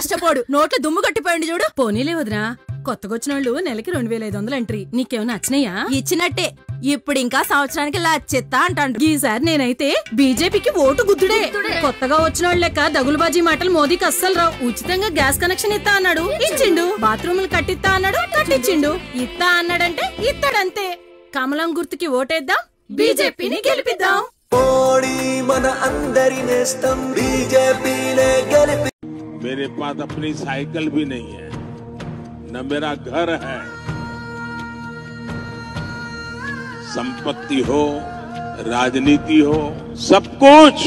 సచ్చినోడు నోట్లో దుమ్ము కట్టిపోయింది చూడు. పోనీలే వదినా. కొత్తగా వచ్చిన వాళ్ళు నెలకి రెండు వేల ఐదు వందలు ఎంట్రీ. నీకేమైనా నచ్చినాయా? ఇచ్చినట్టే. ఇప్పుడు ఇంకా సంవత్సరానికి లచ్చెత్తా అంటాడు. ఈసారి నేనైతే బీజేపీకి ఓటు గుద్దుడే. కొత్తగా వచ్చిన వాళ్ళ లెక్క దగులుబాజీ మాటలు మోదీకి అస్సలు రావు. ఉచితంగా గ్యాస్ కనెక్షన్ ఇస్తా అన్నాడు. ఇచ్చిండు. బాత్రూములు కట్టిస్తా అన్నాడు. కట్టించిండు ఇస్తా అన్నాడంటే ఇస్తాడంతే కమలం గుర్తుకి ఓటేద్దాం. బీజేపీని గెలిపిద్దాం. మన అందరి నేస్తం. బీజేపీనే గెలిపి मेरे पास अपनी साइकिल भी नहीं है। न मेरा घर है। संपत्ति हो, राजनीति हो, सब कुछ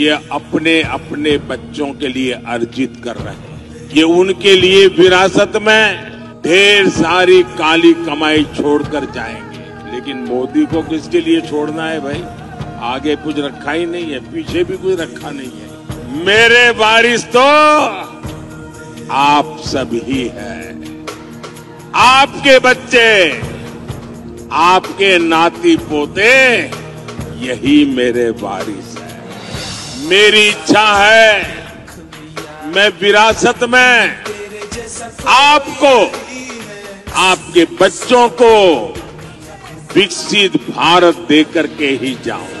ये अपने अपने बच्चों के लिए अर्जित कर रहे हैं। ये उनके लिए विरासत में ढेर सारी काली कमाई छोड़कर जाएँगे। लेकिन मोदी को किसके लिए छोड़ना है भाई? आगे कुछ रखा ही नहीं है, पीछे भी कुछ रखा नहीं है। मेरे वारिस तो आप सभी ही। आपके बच्चे, आपके नाती पोते, यही मेरे वारिस है। मेरी इच्छा है, मैं विरासत में आपको, आपके बच्चों को विकसित भारत देकर के ही जाऊँ।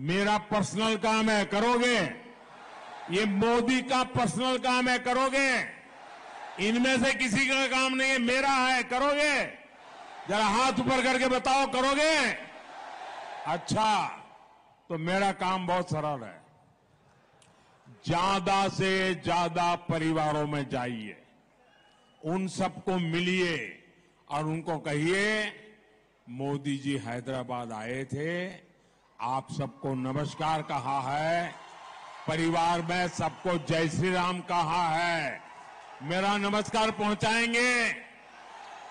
मेरा पर्सनल काम है, करोगे? ये मोदी का पर्सनल काम है, करोगे? इनमें से किसी का काम नहीं है, मेरा है, करोगे? जरा हाथ ऊपर करके बताओ, करोगे? अच्छा तो मेरा काम बहुत सरल है। ज़्यादा से ज़्यादा परिवारों में जाइए। उन सबको मिलिए और उनको कहिए, मोदी जी हैदराबाद आए थे आप सबको नमस्कार कहा है। परिवार में सबको जय श्री राम कहा है। मेरा नमस्कार पहुंचाएँगे।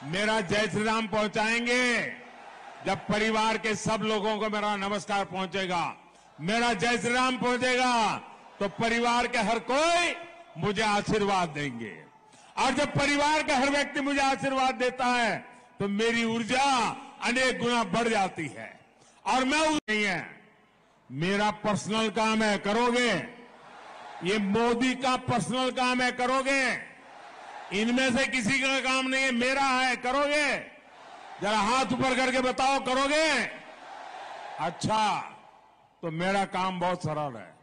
मेरा जय श्री राम पहुंचाएँगे। जब परिवार के सब लोगों को मेरा नमस्कार पहुंचेगा, मेरा जय श्री राम पहुंचेगा तो परिवार के हर कोई मुझे आशीर्वाद देंगे। और जब परिवार का हर व्यक्ति मुझे आशीर्वाद देता है तो मेरी ऊर्जा अनेक गुना बढ़ जाती है। और मैं नहीं है। मेरा पर्सनल काम है, करोगे? ये मोदी का पर्सनल काम है, करोगे? इनमें से किसी का काम नहीं है, मेरा है, करोगे? जरा हाथ ऊपर करके बताओ, करोगे? अच्छा तो मेरा काम बहुत सरल है।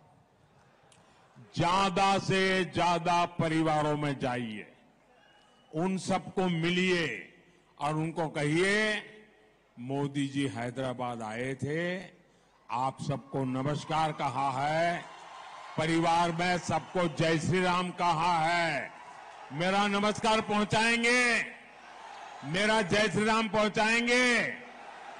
ज़्यादा से ज़्यादा परिवारों में जाइए। उन सबको मिलिए और उनको कहिए मोदी जी हैदराबाद आए थे। आप सबको नमस्कार कहा है। परिवार में सबको जय श्री राम कहा है। मेरा नमस्कार पहुंचाएँगे। मेरा जय श्री राम पहुंचाएँगे।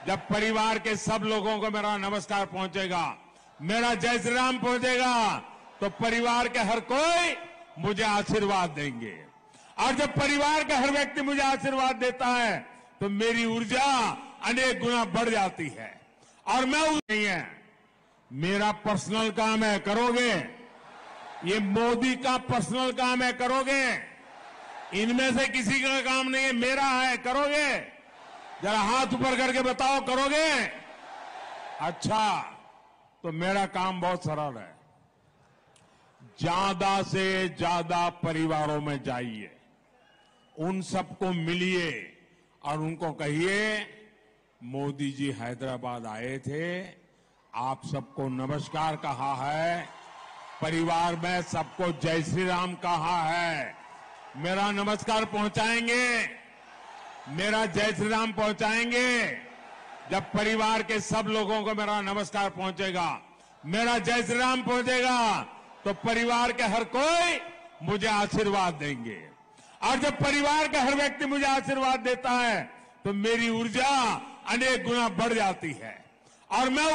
जब परिवार के सब लोगों को मेरा नमस्कार पहुंचेगा, मेरा जय श्री राम पहुंचेगा तो परिवार के हर कोई मुझे आशीर्वाद देंगे। और जब परिवार का हर व्यक्ति मुझे आशीर्वाद देता है तो मेरी ऊर्जा अनेक गुना बढ़ जाती है। और मैं उस नहीं है। मेरा पर्सनल काम है, करोगे? ये मोदी का पर्सनल काम है, करोगे? इनमें से किसी का काम नहीं है, मेरा है, करोगे? जरा हाथ ऊपर करके बताओ, करोगे? अच्छा तो मेरा काम बहुत सरल है। ज़्यादा से ज़्यादा परिवारों में जाइए। उन सबको मिलिए और उनको कहिए मोदी जी हैदराबाद आए थे। आप सबको नमस्कार कहा है। परिवार में सबको जय श्री राम कहा है। मेरा नमस्कार पहुंचाएँगे। मेरा जय श्री राम पहुंचाएँगे। जब परिवार के सब लोगों को मेरा नमस्कार पहुंचेगा, मेरा जय श्री राम पहुंचेगा तो परिवार के हर कोई मुझे आशीर्वाद देंगे। और जब परिवार का हर व्यक्ति मुझे आशीर्वाद देता है तो मेरी ऊर्जा अनेक गुना बढ़ जाती है। और मैं